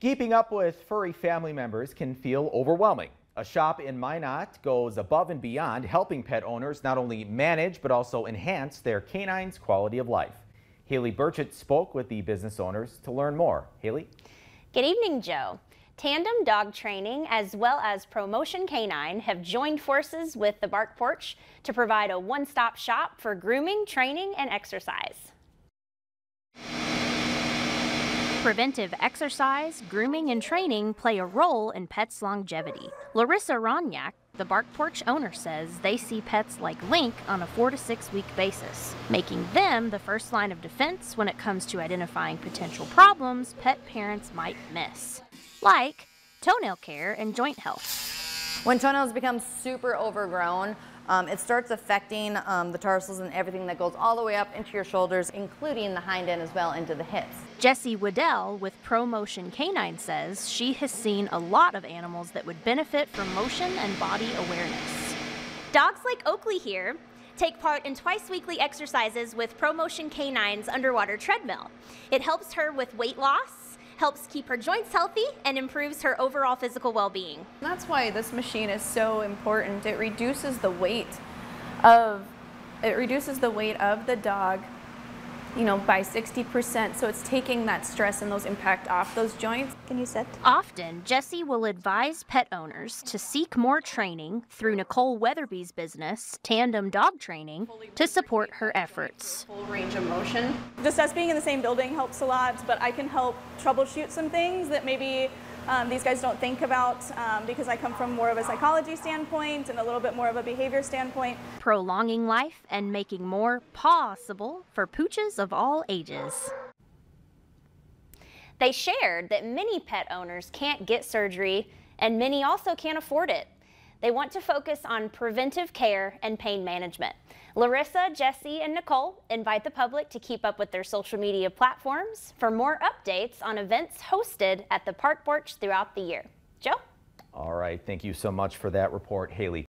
Keeping up with furry family members can feel overwhelming. A shop in Minot goes above and beyond helping pet owners not only manage but also enhance their canine's quality of life. Haley Burchett spoke with the business owners to learn more. Haley? Good evening, Joe. Tandem Dog Training as well as ProMotion Canine have joined forces with the Bark Porch to provide a one-stop shop for grooming, training, and exercise. Preventive exercise, grooming, and training play a role in pets' longevity. Larissa Ronyak, the Bark Porch owner, says they see pets like Link on a four to six week basis, making them the first line of defense when it comes to identifying potential problems pet parents might miss, like toenail care and joint health. When toenails become super overgrown, um, it starts affecting um, the tarsals and everything that goes all the way up into your shoulders, including the hind end as well into the hips. Jessie Waddell with ProMotion Canine says she has seen a lot of animals that would benefit from motion and body awareness. Dogs like Oakley here take part in twice weekly exercises with ProMotion Canine's underwater treadmill. It helps her with weight loss, helps keep her joints healthy, and improves her overall physical well-being. That's why this machine is so important. It reduces the weight of it reduces the weight of the dog you know, by 60%. So it's taking that stress and those impact off those joints. Can you sit? Often, Jesse will advise pet owners to seek more training through Nicole Weatherby's business, Tandem Dog Training, to support her efforts. Full range of motion. Just us being in the same building helps a lot, but I can help troubleshoot some things that maybe um, these guys don't think about um, because I come from more of a psychology standpoint and a little bit more of a behavior standpoint. Prolonging life and making more possible for pooches of all ages. They shared that many pet owners can't get surgery and many also can't afford it. They want to focus on preventive care and pain management. Larissa, Jesse, and Nicole invite the public to keep up with their social media platforms for more updates on events hosted at the Bark Porch throughout the year. Joe? All right, thank you so much for that report, Haley.